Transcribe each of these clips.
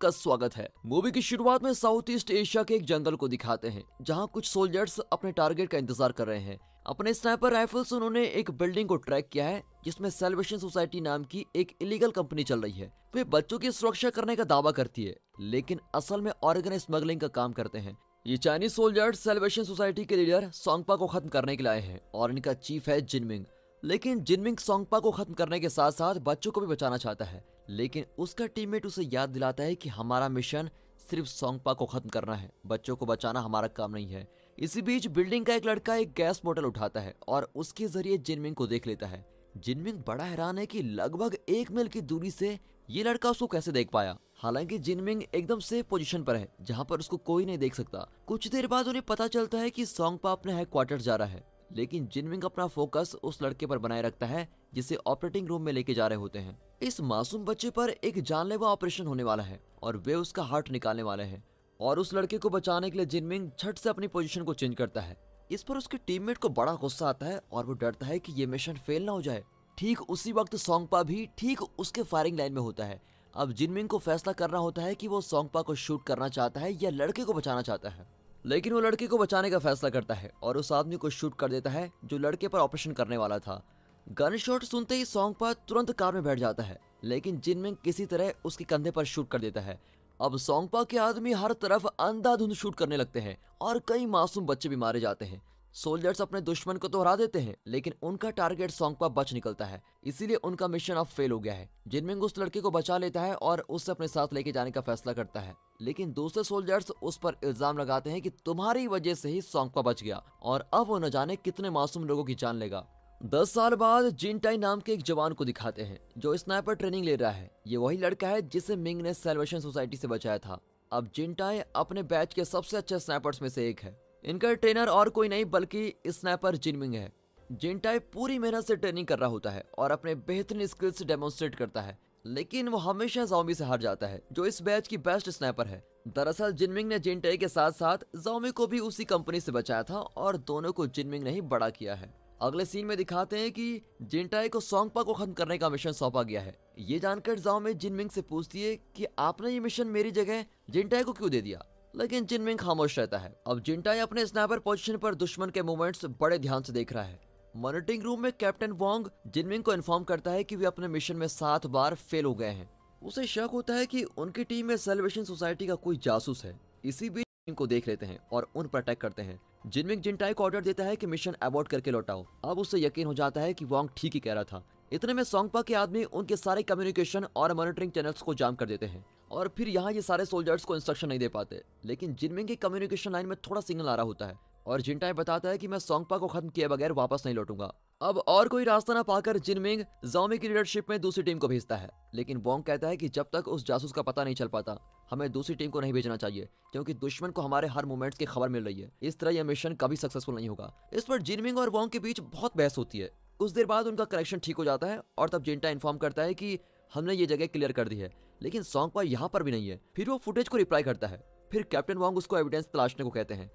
आपका स्वागत है। मूवी की शुरुआत में साउथ ईस्ट एशिया के एक जंगल को दिखाते हैं, जहाँ कुछ सोल्जर्स अपने टारगेट का इंतज़ार कर रहे हैं। अपने स्नाइपर राइफल से उन्होंने एक बिल्डिंग को ट्रैक किया है, जिसमें सेलिब्रेशन सोसाइटी नाम की एक इलीगल कंपनी चल रही है। वे बच्चों की सुरक्षा करने का दावा करती है, लेकिन असल में ऑर्गन स्मगलिंग का काम करते हैं। ये चाइनीज़ सोल्जर्स सेलिब्रेशन सोसाइटी के लीडर सोंगपा को खत्म करने के लिए आए हैं, और इनका चीफ है जिनमिंग। लेकिन जिनमिंग सोंगपा को खत्म करने के साथ साथ बच्चों को भी बचाना चाहता है। लेकिन उसका टीममेट उसे याद दिलाता है कि हमारा मिशन सिर्फ़ सोंगपा को खत्म करना है। बच्चों को बचाना हमारा काम नहीं है। इसी बीच बिल्डिंग का एक लड़का एक गैस बोतल उठाता है और उसके ज़रिए जिनमिंग को देख लेता है। जिनमिंग बड़ा हैरान है कि लगभग एक मील की दूरी से ये लड़का उसको कैसे देख पाया। हालाँकि जिनमिंग एकदम सेफ़ पोजीशन पर है, जहाँ पर उसको कोई नहीं देख सकता। कुछ देर बाद उन्हें पता चलता है कि सोंगपा अपने हेडक्वार्टर जा रहा है। लेकिन जिनमिंग अपना फोकस उस लड़के पर बनाए रखता है, जिसे ऑपरेटिंग रूम में लेके जा रहे होते हैं। इस मासूम बच्चे पर एक जानलेवा ऑपरेशन होने वाला है और वे उसका हार्ट निकालने वाले हैं और उस लड़के को बचाने के लिए जिनमिंग झट से अपनी पोजीशन को चेंज करता है। इस पर उसके टीममेट को बड़ा गुस्सा आता है और वो डरता है कि ये मिशन फेल ना हो जाए। ठीक उसी वक्त सोंगपा भी ठीक उसके फायरिंग लाइन में होता है। अब जिनमिंग को फैसला करना होता है कि वो सोंगपा को शूट करना चाहता है या लड़के को बचाना चाहता है। लेकिन वो लड़के को बचाने का फैसला करता है और उस आदमी को शूट कर देता है जो लड़के पर ऑपरेशन करने वाला था। गन शॉट सुनते ही सॉन्ग सोंगपा तुरंत कार में बैठ जाता है, लेकिन जिनमिंग किसी तरह उसके कंधे पर शूट कर देता है। अब सोंगपा के आदमी हर तरफ़ अंधाधुंध शूट करने लगते हैं और कई मासूम बच्चे भी मारे जाते हैं। सोल्जर्स अपने दुश्मन को तो हरा देते हैं, लेकिन उनका टारगेट सोंगपा बच निकलता है, इसीलिए उनका मिशन अब फेल हो गया है जिनमिंग उस लड़के को बचा लेता है और उससे अपने साथ लेके जाने का फैसला करता है। लेकिन दूसरे सोल्जर्स उस पर इल्ज़ाम लगाते हैं कि तुम्हारी वजह से ही सोंगपा बच गया, और अब वो न जाने कितने मासूम लोगों की जान लेगा। दस साल बाद जिनटाई नाम के एक जवान को दिखाते हैं, जो स्नाइपर ट्रेनिंग ले रहा है, ये वही लड़का है जिसे मिंग ने सेलिब्रेशन सोसाइटी से बचाया था। अब जिनटाई अपने बैच के सबसे अच्छे स्नाइपर्स में से एक है। इनका ट्रेनर और कोई नहीं, बल्कि स्नाइपर जिनमिंग है। जिनटाई पूरी मेहनत से ट्रेनिंग कर रहा होता है और अपने बेहतरीन स्किल्स से डेमोन्स्ट्रेट करता है, लेकिन वो हमेशा जोमी से हार जाता है, जो इस बैच की बेस्ट स्नाइपर है। दरअसल जिनमिंग ने जिनटाई के साथ साथ जोमी को भी उसी कंपनी से बचाया था और दोनों को जिनमिंग ने ही बड़ा किया है। अगले सीन में दिखाते हैं कि जिनटाई को सोंगपा को खत्म करने का मिशन सौंपा गया है। ये जानकर जाओ में जिनमिंग से पूछती है कि आपने ये मिशन मेरी जगह जिनटाई को क्यों दे दिया? लेकिन जिनमिंग खामोश रहता है। अब जिनटाई अपने स्नाइपर पोजीशन पर दुश्मन के मूवमेंट्स बड़े ध्यान से देख रहा है। मॉनिटरिंग रूम में कैप्टन वोंग जिनमिंग को इन्फॉर्म करता है कि वे अपने मिशन में सात बार फेल हो गए हैं। उसे शक होता है कि उनकी टीम में सेलिब्रेशन सोसाइटी का कोई जासूस है। इसी बीच को देख लेते हैं और उन पर अटैक करते हैं। जिनमिंग जिनटाई को ऑर्डर देता है कि मिशन अबॉर्ट करके लौटाओ, अब उससे यकीन हो जाता है कि वोंग ठीक ही कह रहा था। इतने में सोंगपा के आदमी उनके सारे कम्युनिकेशन और मॉनिटरिंग चैनल्स को जाम कर देते हैं। और फिर यहाँ ये सारे सोल्जर्स को इंस्ट्रक्शन नहीं दे पाते। लेकिन जिनमिंग की कम्युनिकेशन लाइन में थोड़ा सिग्नल आ रहा होता है और जिनटाई बताता है कि मैं सोंगपा को खत्म किए बगैर वापस नहीं लौटूँगा। अब और कोई रास्ता ना पाकर जिनमिंग जोमी की लीडरशिप में दूसरी टीम को भेजता है। लेकिन वोंग कहता है कि जब तक उस जासूस का पता नहीं चल पाता, हमें दूसरी टीम को नहीं भेजना चाहिए, क्योंकि दुश्मन को हमारे हर मूवमेंट्स की खबर मिल रही है। इस तरह यह मिशन कभी सक्सेसफुल नहीं होगा। इस पर जिनमिंग और वोंग के बीच बहुत बहस होती है। कुछ देर बाद उनका कनेक्शन ठीक हो जाता है और तब जिंटा इन्फॉर्म करता है कि हमने ये जगह क्लियर कर दी है, लेकिन सॉन्ग पर यहाँ पर भी नहीं है। फिर वो फुटेज को रिप्लाई करता है। फिर कैप्टन वॉन्ग उसको एविडेंस तलाशने को कहते हैं।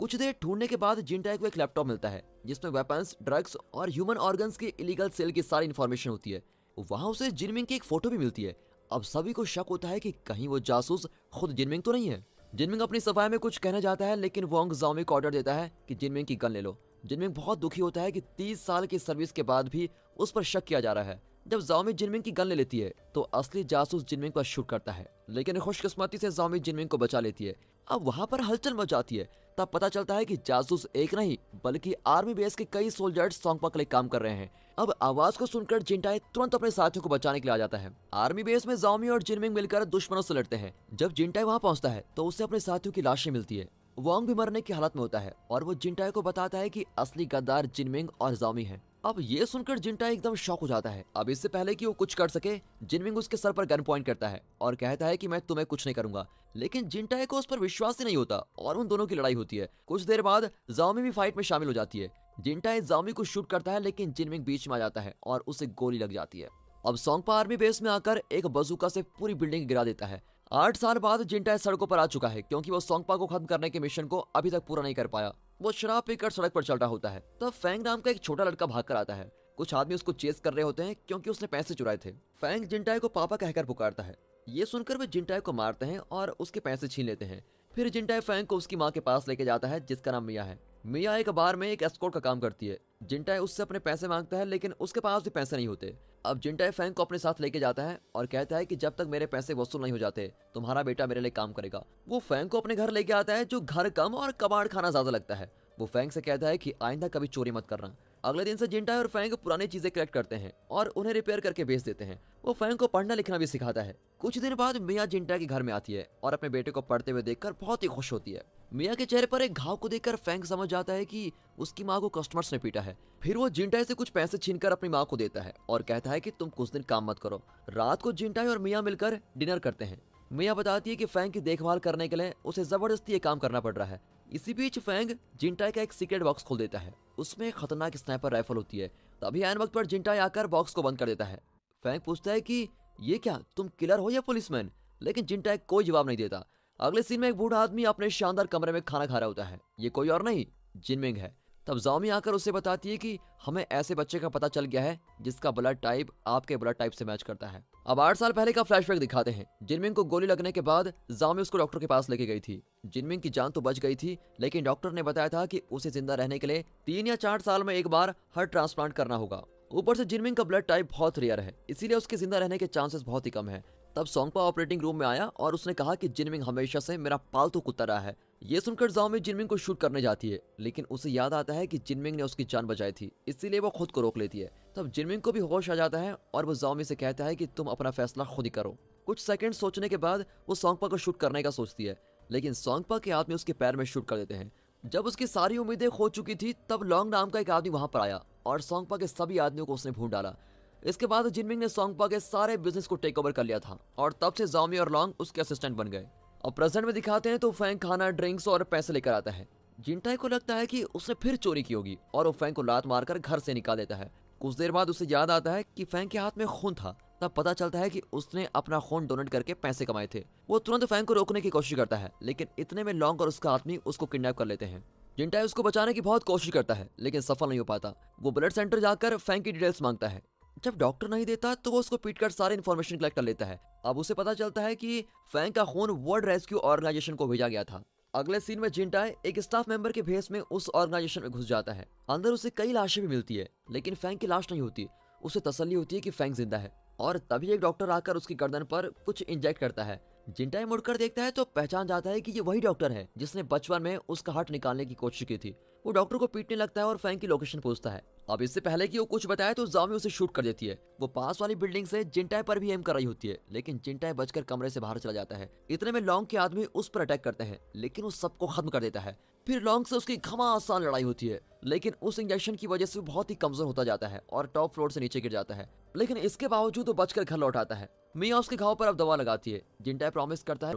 कुछ देर ढूँढने के बाद जिंटा को एक लैपटॉप मिलता है, जिसमें वेपन्स ड्रग्स और ह्यूमन ऑर्गन्स के इलीगल सेल की सारी इन्फॉर्मेशन होती है। वहाँ उसे जिनमिंग की एक फ़ोटो भी मिलती है। अब सभी को शक होता है कि कहीं वो जासूस खुद जिनमिंग तो नहीं है। जिनमिंग अपनी सफ़ाई में कुछ कहना चाहता है, लेकिन वोंग जाओमी को ऑर्डर देता है कि जिनमिंग की गन ले लो। जिनमिंग बहुत दुखी होता है कि 30 साल की सर्विस के बाद भी उस पर शक किया जा रहा है। जब जाओमी जिनमिंग की गन ले लेती है तो असली जासूस जिनमिंग पर शूट करता है, लेकिन खुशकिस्मती से जाओमी जिनमिंग को बचा लेती है। अब वहाँ पर हलचल मच जाती है। तब पता चलता है कि जासूस एक नहीं, बल्कि आर्मी बेस के कई सोल्जर्स सॉन्ग लिए काम कर रहे हैं। अब आवाज़ को सुनकर जिंटाई तुरंत अपने साथियों को बचाने के लिए आ जाता है। आर्मी बेस में जॉमी और जिनमिंग मिलकर दुश्मनों से लड़ते हैं। जब जिंटाई वहाँ पहुँचता है तो उसे अपने साथियों की लाशें मिलती है। वोंग भी मरने की हालत में होता है और वो जिंटाई को बताता है कि असली गद्दार जिनमिंग और जामी है। अब ये सुनकर जिंटाई एकदम शौक हो जाता है। अब इससे पहले कि वो कुछ कर सके, जिनमिंग उसके सर पर गन पॉइंट करता है और कहता है कि मैं तुम्हें कुछ नहीं करूँगा। लेकिन जिंटाई को उस पर विश्वास ही नहीं होता और उन दोनों की लड़ाई होती है। कुछ देर बाद जाओमी भी फाइट में शामिल हो जाती है। जिंटाई जामी को शूट करता है, लेकिन जिनमिंग बीच में आ जाता है और उसे गोली लग जाती है। अब सोंगपा आर्मी बेस में आकर एक बजूका से पूरी बिल्डिंग गिरा देता है। आठ साल बाद जिंटाई सड़कों पर आ चुका है, क्योंकि वो सोंगपा को खत्म करने के मिशन को अभी तक पूरा नहीं कर पाया। वो शराब पीकर सड़क पर चल रहा होता है, तब फैंग नाम का एक छोटा लड़का भाग कर आता है। कुछ आदमी उसको चेस कर रहे होते हैं, क्योंकि उसने पैसे चुराए थे। फैंग जिंटाई को पापा कहकर पुकारता है। ये सुनकर वे जिंटाई को मारते हैं और उसके पैसे छीन लेते हैं। फिर जिंटाई फैंग को उसकी माँ के पास लेके जाता है, जिसका नाम मिया है। मिया एक बार में एक एस्कोर्ट का काम करती है। जिंटाई उससे अपने पैसे माँगता है, लेकिन उसके पास भी पैसे नहीं होते। अब जिंटाई फैंग को अपने साथ लेके जाता है और कहता है कि जब तक मेरे पैसे वसूल नहीं हो जाते, तुम्हारा बेटा मेरे लिए काम करेगा। वो फैंग को अपने घर लेके आता है, जो घर कम और कबाड़ खाना ज़्यादा लगता है। वो फैंग से कहता है कि आइंदा कभी चोरी मत करना। अगले दिन से जिंटाई और फैंग पुरानी चीज़ें कलेक्ट करते हैं और उन्हें रिपेयर करके बेच देते हैं। वो फैंग को पढ़ना लिखना भी सिखाता है। कुछ दिन बाद मियाँ जिंटा के घर में आती है और अपने बेटे को पढ़ते हुए देखकर बहुत ही खुश होती है। मियाँ के चेहरे पर एक घाव को देखकर फैंक समझ जाता है कि उसकी माँ को कस्टमर्स ने पीटा है। फिर वो जिंटाई से कुछ पैसे छीनकर अपनी माँ को देता है और कहता है कि तुम कुछ दिन काम मत करो। रात को जिंटाई और मियाँ मिलकर डिनर करते हैं। मियाँ बताती है कि फैंग की देखभाल करने के लिए उसे ज़बरदस्ती ये काम करना पड़ रहा है। इसी बीच फैंग जिंटाई का एक सीक्रेट बॉक्स खोल देता है। उसमें एक खतरनाक स्नाइपर राइफल होती है। तभी आन वक्त पर जिंटाई आकर बॉक्स को बंद कर देता है। फैंग पूछता है कि, ये क्या, तुम किलर हो या पुलिसमैन लेकिन जिंटाई कोई जवाब नहीं देता। अगले सीन में एक बूढ़ा आदमी अपने शानदार कमरे में खाना खा रहा होता है। ये कोई और नहीं जिनमिंग है। तब जामी आकर उसे बताती है कि हमें ऐसे बच्चे का पता चल गया है, जिसका ब्लड टाइप आपके ब्लड टाइप से मैच करता है। अब आठ साल पहले का फ्लैशबैक दिखाते हैं। जिनमिंग को गोली लगने के बाद जामी उसको डॉक्टर के पास लेके गई थी। जिनमिंग की जान तो बच गई थी, लेकिन डॉक्टर ने बताया था कि उसे ज़िंदा रहने के लिए तीन या चार साल में एक बार हर ट्रांसप्लांट करना होगा। ऊपर से जिनमिंग का ब्लड टाइप बहुत रेयर है, इसीलिए उसके ज़िंदा रहने के चांसेस बहुत ही कम है। तब सोंगपा ऑपरेटिंग रूम में आया और उसने कहा कि जिनमिंग हमेशा से मेरा पालतू कुत्ता रहा है। ये सुनकर जाओ में जिनमिंग को शूट करने जाती है, लेकिन उसे याद आता है कि जिनमिंग ने उसकी जान बचाई थी, इसीलिए वो खुद को रोक लेती है। तब जिनमिंग को भी होश आ जाता है और वो जाओमी से कहता है कि तुम अपना फैसला खुद ही करो। कुछ सेकंड सोचने के बाद वो सोंगपा को शूट करने का सोचती है, लेकिन सोंगपा के आदमी उसके पैर में शूट कर देते हैं। जब उसकी सारी उम्मीदें खो चुकी थी, तब लॉन्ग नाम का एक आदमी वहाँ पर आया और सोंगपा के सभी आदमियों को उसने भून डाला। इसके बाद जिनमिंग ने सोंगपा के सारे बिज़नेस को टेक ओवर कर लिया था और तब से जामी और लॉन्ग उसके असिस्टेंट बन गए। और प्रेजेंट में दिखाते हैं तो फैंग खाना ड्रिंक्स और पैसे लेकर आता है। जिंटाई को लगता है कि उसने फिर चोरी की होगी और वो फैंग को लात मारकर घर से निकाल देता है। कुछ देर बाद उसे याद आता है कि फैंग के हाथ में खून था। तब पता चलता है कि उसने अपना खून डोनेट करके पैसे कमाए थे। वो तुरंत फैंग को रोकने की कोशिश करता है, लेकिन इतने में लॉन्ग और उसका आदमी उसको किडनैप कर लेते हैं। जिंटाई उसको बचाने की बहुत कोशिश करता है, लेकिन सफल नहीं हो पाता। वो ब्लड सेंटर जाकर फैंग की डिटेल्स माँगता है। जब डॉक्टर नहीं देता तो वो उसको पीट कर सारे इन्फॉर्मेशन कलेक्ट कर लेता है। अब उसे पता चलता है कि फैंग का खून वर्ल्ड रेस्क्यू ऑर्गेनाइजेशन को भेजा गया था। अगले सीन में जिंटाई एक स्टाफ मेंबर के भेस में उस ऑर्गेनाइजेशन में घुस जाता है। अंदर उसे कई लाशें भी मिलती है, लेकिन फैंग की लाश नहीं होती। उसे तसली होती है कि फैंग ज़िंदा है। और तभी एक डॉक्टर आकर उसकी गर्दन पर कुछ इंजेक्ट करता है। जिंटाई मुड़कर देखता है तो पहचान जाता है कि ये वही डॉक्टर है, जिसने बचपन में उसका हार्ट निकालने की कोशिश की थी। वो डॉक्टर को पीटने लगता है और फैंक की लोकेशन पूछता है। अब इससे पहले कि वो कुछ बताए तो जामी उसे शूट कर देती है। वो पास वाली बिल्डिंग से जिंटाई पर भी एम कर रही होती है, लेकिन जिंटाई बचकर कमरे से बाहर चला जाता है। इतने में लॉन्ग के आदमी उस पर अटैक करते हैं, लेकिन वो सबको खत्म कर देता है। फिर लॉन्ग से उसकी घमासान लड़ाई होती है, लेकिन उस इंजेक्शन की वजह से बहुत ही कमज़ोर होता जाता है और टॉप फ्लोर से नीचे गिर जाता है। लेकिन इसके बावजूद वो बचकर घर लौट आता है। मिया उसके घाव पर अब दवा लगाती है जिंटाई प्रॉमिस करता है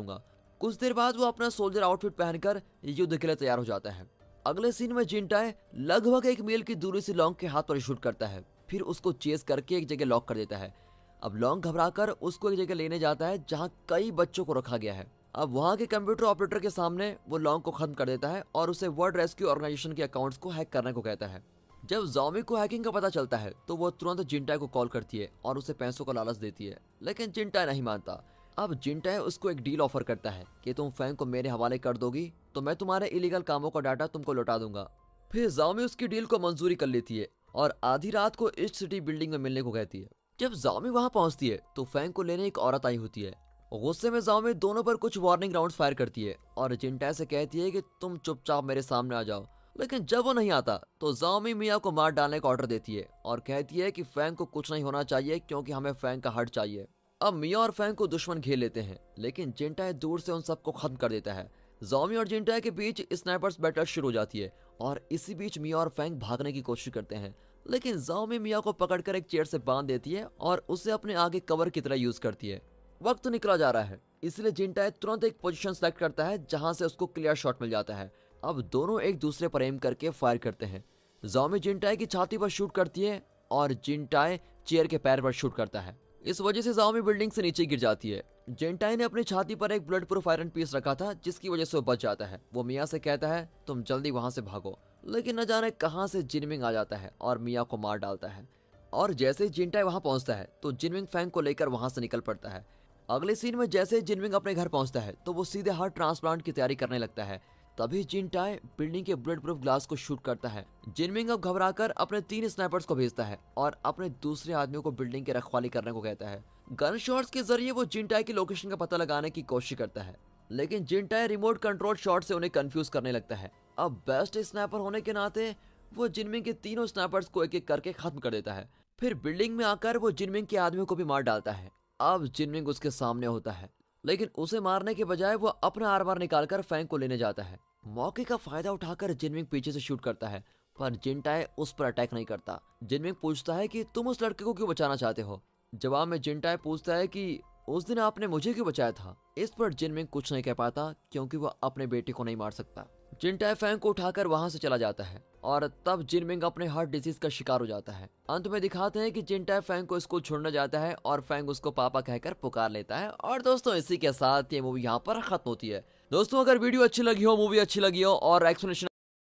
कुछ देर बाद वो अपना सोल्जर आउटफिट पहनकर युद्ध के लिए तैयार हो जाता है। अगले सीन में जिंटाई लगभग एक मील की दूरी से लॉन्ग के हाथ पर शूट करता है, फिर उसको चेस करके एक जगह लॉक कर देता है। अब लॉन्ग घबराकर उसको एक जगह लेने जाता है, जहाँ कई बच्चों को रखा गया है। अब वहाँ के कंप्यूटर ऑपरेटर के सामने वो लॉन्ग को खत्म कर देता है और उसे वर्ल्ड रेस्क्यू ऑर्गेनाइजेशन के अकाउंट्स को हैक करने को कहता है। जब जॉमी को हैकिंग का पता चलता है तो वो तुरंत जिंटा को कॉल करती है और उसे पैसों का लालच देती है। लेकिन जिंटा नहीं मानता। अब जिंटा उसको एक डील ऑफ़र करता है कि तुम फैंग को मेरे हवाले कर दोगी तो मैं तुम्हारे इलीगल कामों का डाटा तुमको लौटा दूँगा। फिर जामी उसकी डील को मंजूरी कर लेती है और आधी रात को ईस्ट सिटी बिल्डिंग में मिलने को कहती है। जब जामी वहाँ पहुँचती है तो फैंग को लेने एक औरत आई होती है। गुस्से में जामी दोनों पर कुछ वार्निंग राउंड फायर करती है। और जिंटा से कहती है कि तुम चुपचाप मेरे सामने आ जाओ। लेकिन जब वो नहीं आता तो जामी मिया को मार डालने का ऑर्डर देती है और कहती है कि फैंग को कुछ नहीं होना चाहिए क्योंकि हमें फैंग का हट चाहिए। अब मिया और फैंग को दुश्मन घेर लेते हैं, लेकिन जिंटाई दूर से उन सबको खत्म कर देता है। जोमी और जिंटाई के बीच स्नाइपर्स बैटल शुरू हो जाती है और इसी बीच मिया और फैंग भागने की कोशिश करते हैं। लेकिन जोमी मिया को पकड़कर एक चेयर से बाँध देती है और उसे अपने आगे कवर की तरह यूज़ करती है। वक्त निकला जा रहा है। इसलिए जिंटाई तुरंत एक पोजीशन सेलेक्ट करता है, जहाँ से उसको क्लियर शॉट मिल जाता है। अब दोनों एक दूसरे पर एम करके फायर करते हैं। जोमी जिंटाई की छाती पर शूट करती है और जिंटाई चेयर के पैर पर शूट करता है। इस वजह से जाओमी बिल्डिंग से नीचे गिर जाती है। जेंटाई ने अपनी छाती पर एक ब्लड प्रूफ आयरन पीस रखा था, जिसकी वजह से वो बच जाता है। वो मियाँ से कहता है, तुम जल्दी वहाँ से भागो। लेकिन न जाने कहाँ से जिनमिंग आ जाता है और मियाँ को मार डालता है। और जैसे ही जिंटाई वहाँ पहुँचता है तो जिनमिंग फैंग को लेकर वहाँ से निकल पड़ता है। अगले सीन में जैसे जिनविंग अपने घर पहुँचता है तो वो सीधे हार्ट ट्रांसप्लांट की तैयारी करने लगता है। तभी जिन टाई बिल्डिंग के बुलेट प्रूफ ग्लास को शूट करता है। जिनविंग अब घबराकर अपने तीन स्नाइपर्स को भेजता है और अपने दूसरे आदमियों को बिल्डिंग की रखवाली करने को कहता है। गन शॉट्स के ज़रिए वो जिनटाई की लोकेशन का पता लगाने की कोशिश करता है, लेकिन जिनटाई रिमोट कंट्रोल शॉट से उन्हें कंफ्यूज करने लगता है। अब बेस्ट स्नाइपर होने के नाते, वो जिनमिंग के तीनों स्नाइपर्स को एक एक करके खत्म कर देता है। फिर बिल्डिंग में आकर वो जिनमिंग के आदमियों को भी मार डालता है। अब जिनमिंग उसके सामने होता है। लेकिन उसे मारने के बजाय वो अपना आर निकालकर फैंक को लेने जाता है। मौके का फ़ायदा उठाकर जिनमिंग पीछे से शूट करता है, पर जिनटाए उस पर अटैक नहीं करता। जिनमिंग पूछता है कि, तुम उस लड़के को क्यों बचाना चाहते हो? जवाब में जिनटाए पूछता है कि, उस दिन आपने मुझे क्यों बचाया था? इस पर जिनमिंग कुछ नहीं कह पाता, क्योंकि वह अपने बेटे को नहीं मार सकता। जिनटाए फैंग को उठाकर वहाँ से चला जाता है, और तब जिनमिंग अपने हार्ट डिज़ीज़ का शिकार हो जाता है। अंत में दिखाते हैं कि चिंटाई फैंग को स्कूल छोड़ने जाता है, और फैंग उसको पापा कहकर पुकार लेता है। और दोस्तों, इसी के साथ ये मूवी यहाँ पर खत्म होती है। दोस्तों, अगर वीडियो अच्छी लगी हो, मूवी अच्छी लगी हो, और एक्सप्लेनेशन